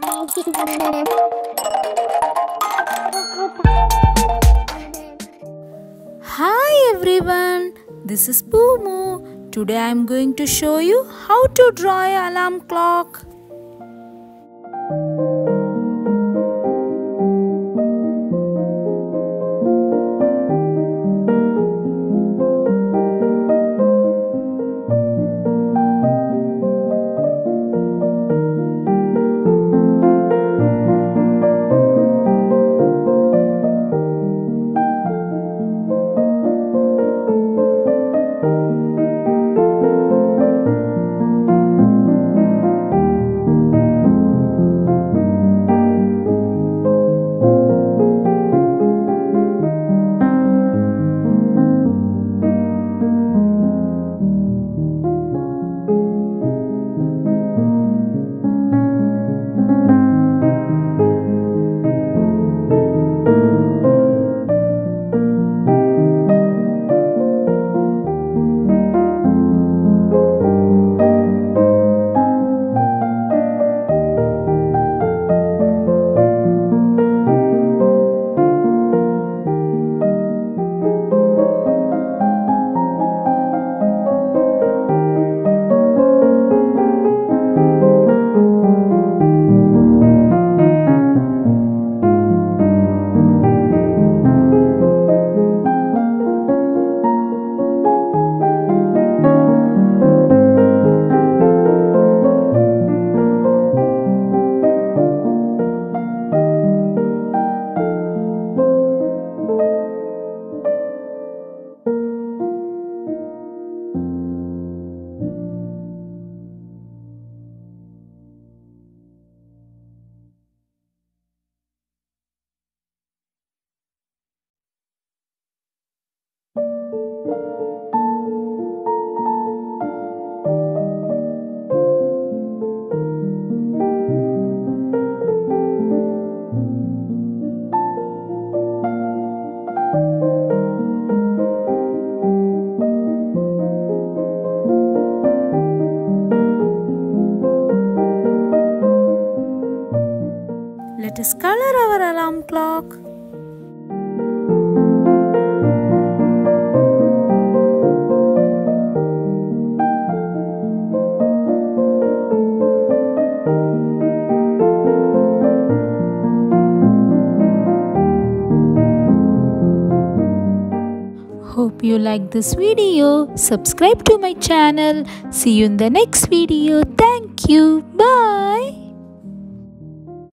Hi everyone, this is Pumo. Today I am going to show you how to draw a alarm clock. Let us color our alarm clock. Hope you like this video. Subscribe to my channel. See you in the next video. Thank you. Bye.